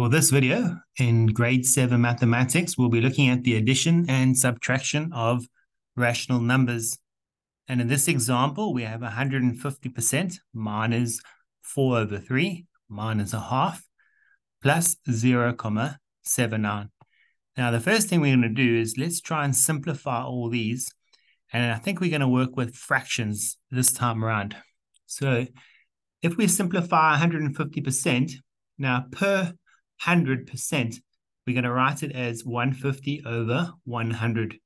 For this video in grade 7 mathematics, we'll be looking at the addition and subtraction of rational numbers. And in this example, we have 150% minus 4 over 3 minus a half plus 0, 0.79. Now, the first thing we're going to do is let's try and simplify all these. And I think we're going to work with fractions this time around. So if we simplify 150%, now per 100%, we're going to write it as 150 over 100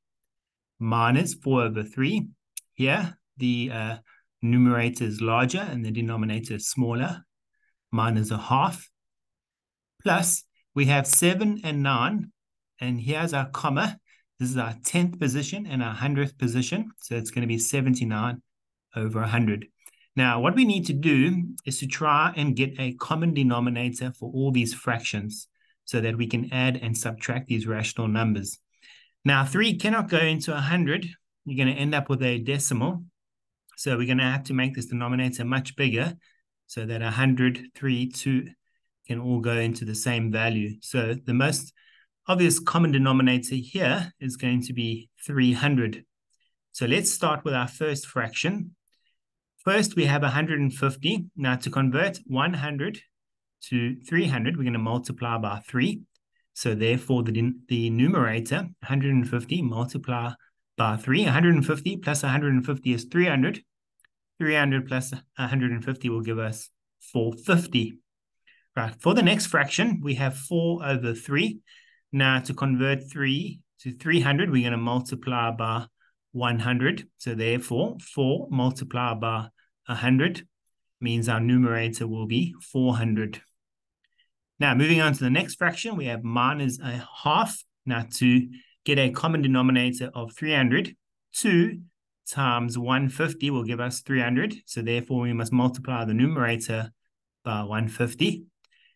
minus 4 over 3. Here, the uh, numerator is larger and the denominator is smaller, minus a half. Plus, we have 7 and 9, and here's our comma. This is our 10th position and our 100th position. So it's going to be 79 over 100. Now, what we need to do is to try and get a common denominator for all these fractions so that we can add and subtract these rational numbers. Now, 3 cannot go into 100. You're going to end up with a decimal. So we're going to have to make this denominator much bigger so that 100, 3, 2 can all go into the same value. So the most obvious common denominator here is going to be 300. So let's start with our first fraction. First, we have 150. Now, to convert 100 to 300, we're going to multiply by 3. So, therefore, the, the numerator, 150, multiply by 3. 150 plus 150 is 300. 300 plus 150 will give us 450. Right, for the next fraction, we have 4 over 3. Now, to convert 3 to 300, we're going to multiply by 100. So, therefore, 4 multiplied by 100 means our numerator will be 400. Now, moving on to the next fraction, we have minus a half. Now, to get a common denominator of 300, 2 times 150 will give us 300. So, therefore, we must multiply the numerator by 150.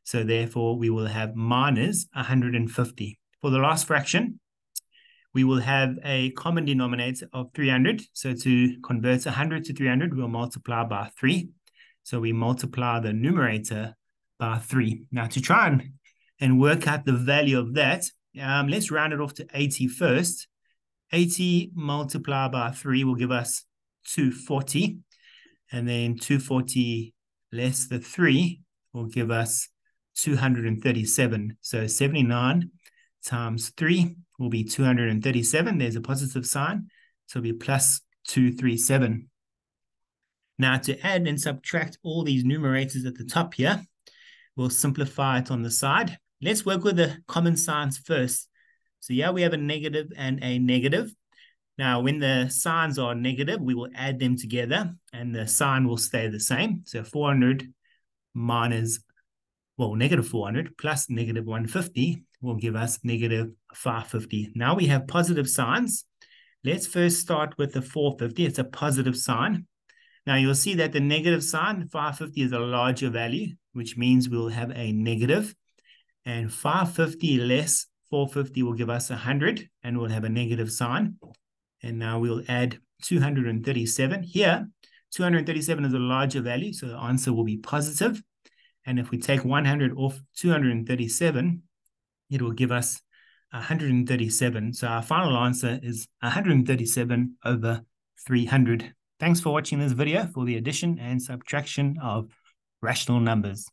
So, therefore, we will have minus 150. For the last fraction, we will have a common denominator of 300. So to convert 100 to 300, we'll multiply by 3. So we multiply the numerator by 3. Now to try and, and work out the value of that, um, let's round it off to 80 first. 80 multiplied by 3 will give us 240. And then 240 less the 3 will give us 237. So 79 times 3 will be 237. There's a positive sign, so it'll be plus 237. Now to add and subtract all these numerators at the top here, we'll simplify it on the side. Let's work with the common signs first. So yeah, we have a negative and a negative. Now, when the signs are negative, we will add them together and the sign will stay the same. So 400 minus, well, negative 400 plus negative 150 will give us negative 550. Now we have positive signs. Let's first start with the 450. It's a positive sign. Now you'll see that the negative sign, 550 is a larger value, which means we'll have a negative. And 550 less 450 will give us 100, and we'll have a negative sign. And now we'll add 237. Here, 237 is a larger value, so the answer will be positive. And if we take 100 off 237, it will give us 137. So our final answer is 137 over 300. Thanks for watching this video for the addition and subtraction of rational numbers.